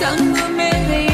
some women